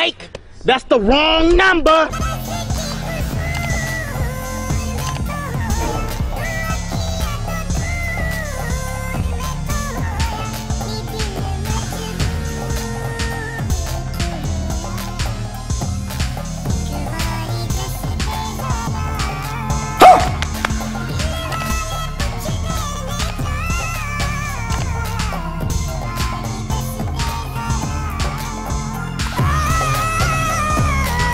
Mike. That's the wrong number.